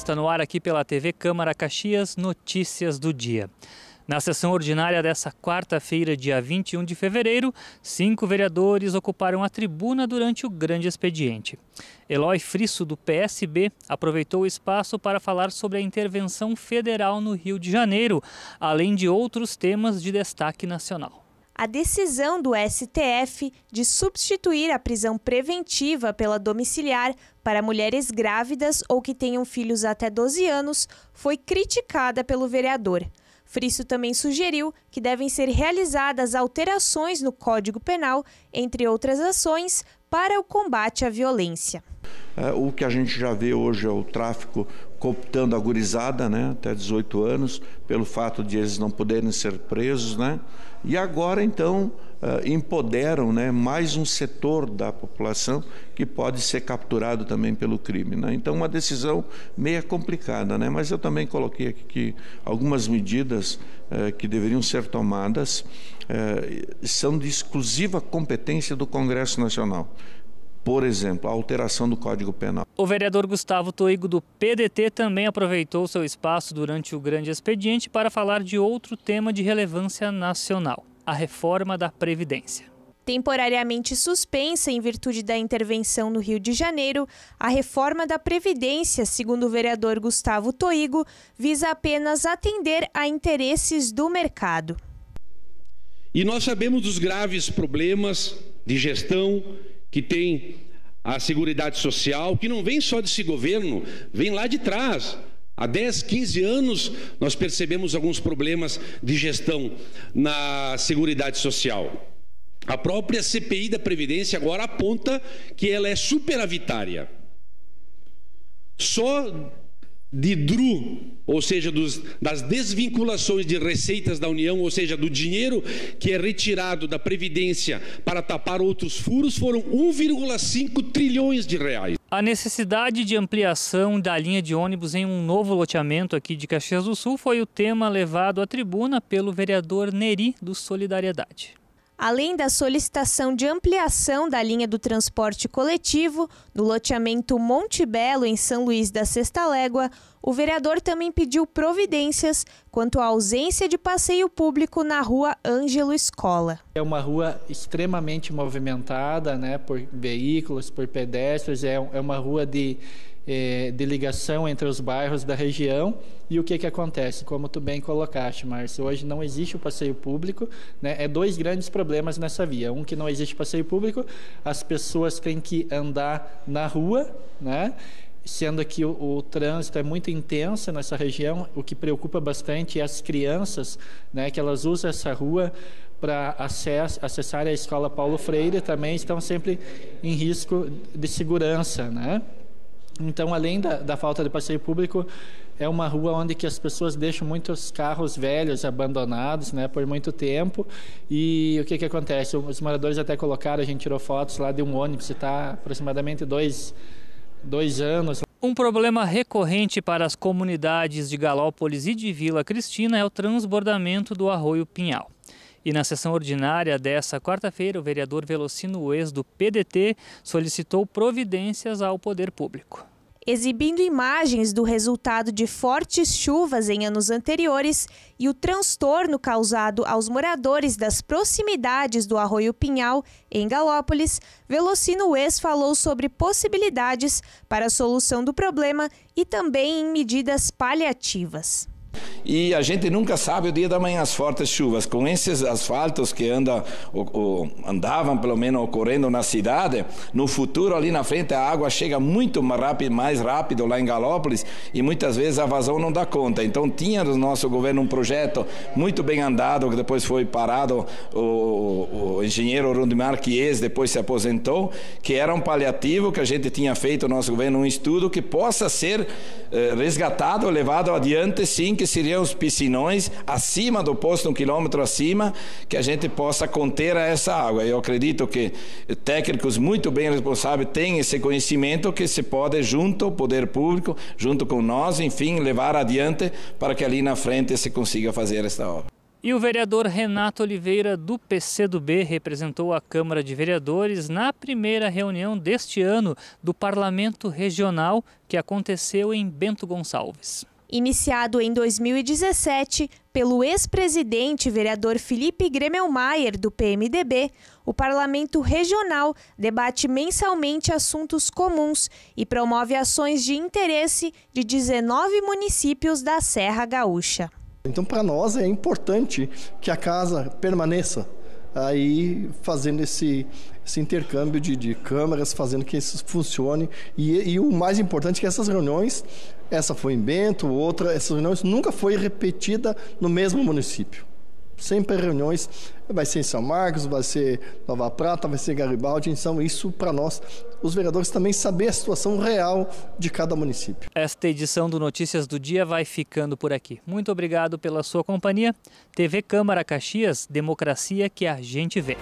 Está no ar aqui pela TV Câmara Caxias, notícias do dia. Na sessão ordinária dessa quarta-feira, dia 21 de fevereiro, cinco vereadores ocuparam a tribuna durante o grande expediente. Eloy Frisso, do PSB, aproveitou o espaço para falar sobre a intervenção federal no Rio de Janeiro, além de outros temas de destaque nacional a decisão do STF de substituir a prisão preventiva pela domiciliar para mulheres grávidas ou que tenham filhos até 12 anos foi criticada pelo vereador. Frisso também sugeriu que devem ser realizadas alterações no Código Penal, entre outras ações, para o combate à violência. É, o que a gente já vê hoje é o tráfico cooptando a gurizada, né, até 18 anos, pelo fato de eles não poderem ser presos, né, e agora então uh, empoderam, né, mais um setor da população que pode ser capturado também pelo crime, né. Então uma decisão meia complicada, né, mas eu também coloquei aqui que algumas medidas uh, que deveriam ser tomadas uh, são de exclusiva competência do Congresso Nacional por exemplo, a alteração do Código Penal. O vereador Gustavo Toigo, do PDT, também aproveitou seu espaço durante o grande expediente para falar de outro tema de relevância nacional: a reforma da Previdência. Temporariamente suspensa em virtude da intervenção no Rio de Janeiro, a reforma da Previdência, segundo o vereador Gustavo Toigo, visa apenas atender a interesses do mercado. E nós sabemos dos graves problemas de gestão que tem a Seguridade Social, que não vem só desse governo, vem lá de trás. Há 10, 15 anos nós percebemos alguns problemas de gestão na Seguridade Social. A própria CPI da Previdência agora aponta que ela é superavitária. Só de DRU, ou seja, dos, das desvinculações de receitas da União, ou seja, do dinheiro que é retirado da Previdência para tapar outros furos, foram 1,5 trilhões de reais. A necessidade de ampliação da linha de ônibus em um novo loteamento aqui de Caxias do Sul foi o tema levado à tribuna pelo vereador Neri do Solidariedade. Além da solicitação de ampliação da linha do transporte coletivo no loteamento Monte Belo, em São Luís da Sexta Légua, o vereador também pediu providências quanto à ausência de passeio público na rua Ângelo Escola. É uma rua extremamente movimentada né, por veículos, por pedestres, é, é uma rua de é, de ligação entre os bairros da região. E o que, que acontece? Como tu bem colocaste, Márcio, hoje não existe o passeio público. Né? É dois grandes problemas nessa via. Um que não existe passeio público, as pessoas têm que andar na rua, né? sendo que o, o, trânsito é muito intenso nessa região, o que preocupa bastante é as crianças, né, que elas usam essa rua para acessar a escola Paulo Freire, também estão sempre em risco de segurança, né? Então, além da, da, falta de passeio público, é uma rua onde que as pessoas deixam muitos carros velhos abandonados, né, por muito tempo. E o que que acontece? Os moradores até colocaram, a gente tirou fotos lá de um ônibus que está aproximadamente dois, dois anos. Um problema recorrente para as comunidades de Galópolis e de Vila Cristina é o transbordamento do Arroio Pinhal. E na sessão ordinária dessa quarta-feira, o vereador Velocino Ex do PDT solicitou providências ao poder público. Exibindo imagens do resultado de fortes chuvas em anos anteriores e o transtorno causado aos moradores das proximidades do Arroio Pinhal, em Galópolis, Velocino Ex falou sobre possibilidades para a solução do problema e também em medidas paliativas. E a gente nunca sabe o dia da manhã as fortes chuvas. Com esses asfaltos que anda, ou, ou, andavam pelo menos ocorrendo na cidade, no futuro ali na frente a água chega muito mais rápido, mais rápido lá em Galópolis e muitas vezes a vazão não dá conta. Então tinha no nosso governo um projeto muito bem andado que depois foi parado. O, o engenheiro Rundimar Chies depois se aposentou, que era um paliativo que a gente tinha feito no nosso governo um estudo que possa ser eh, resgatado, levado adiante, sim que seriam os piscinões acima do posto, um quilômetro acima, que a gente possa conter essa água. Eu acredito que técnicos muito bem responsáveis têm esse conhecimento que se pode, junto ao poder público, junto com nós, enfim, levar adiante para que ali na frente se consiga fazer esta obra. E o vereador Renato Oliveira, do PCdoB, representou a Câmara de Vereadores na primeira reunião deste ano do Parlamento Regional, que aconteceu em Bento Gonçalves. Iniciado em 2017 pelo ex-presidente vereador Felipe Gremelmaier, do PMDB, o Parlamento Regional debate mensalmente assuntos comuns e promove ações de interesse de 19 municípios da Serra Gaúcha. Então, para nós é importante que a casa permaneça aí fazendo esse, esse intercâmbio de, de câmeras, fazendo que isso funcione. E, e, o mais importante é que essas reuniões, essa foi em Bento, outra, essas reuniões nunca foi repetida no mesmo município sempre reuniões, vai ser em São Marcos, vai ser Nova Prata, vai ser Garibaldi, então isso para nós, os vereadores também saber a situação real de cada município. Esta edição do Notícias do Dia vai ficando por aqui. Muito obrigado pela sua companhia. TV Câmara Caxias, democracia que a gente vê.